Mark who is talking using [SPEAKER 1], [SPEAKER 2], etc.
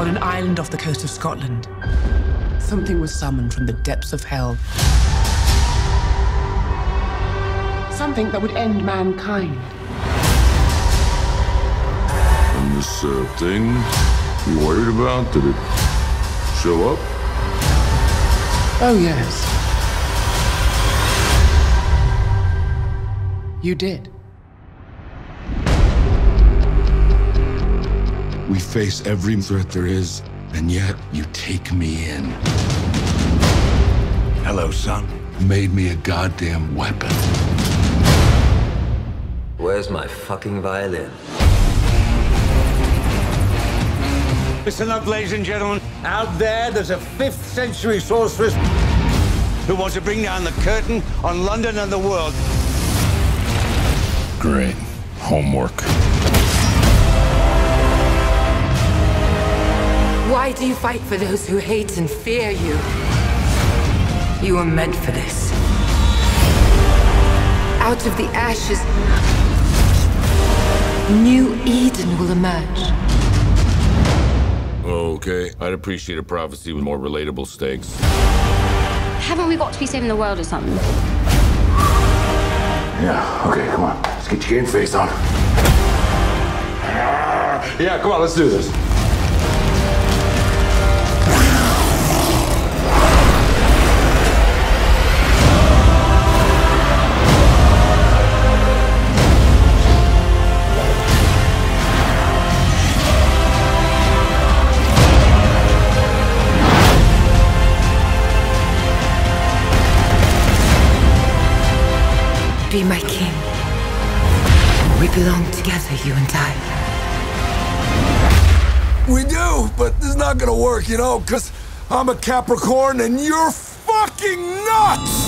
[SPEAKER 1] on an island off the coast of Scotland. Something was summoned from the depths of hell. Something that would end mankind.
[SPEAKER 2] And this uh, thing you worried about, did it show up?
[SPEAKER 1] Oh, yes. You did.
[SPEAKER 2] We face every threat there is, and yet you take me in.
[SPEAKER 3] Hello, son.
[SPEAKER 2] Made me a goddamn weapon.
[SPEAKER 4] Where's my fucking violin?
[SPEAKER 3] Listen up, ladies and gentlemen. Out there, there's a 5th century sorceress who wants to bring down the curtain on London and the world.
[SPEAKER 2] Great. Homework.
[SPEAKER 5] Do you fight for those who hate and fear you? You were meant for this. Out of the ashes, new Eden will emerge.
[SPEAKER 6] Okay, I'd appreciate a prophecy with more relatable stakes.
[SPEAKER 7] Haven't we got to be saving the world or something?
[SPEAKER 2] Yeah, okay, come on. Let's get your game face on. Yeah, come on, let's do this.
[SPEAKER 5] Be my king. We belong together, you and I.
[SPEAKER 8] We do, but is not gonna work, you know, because I'm a Capricorn and you're fucking not!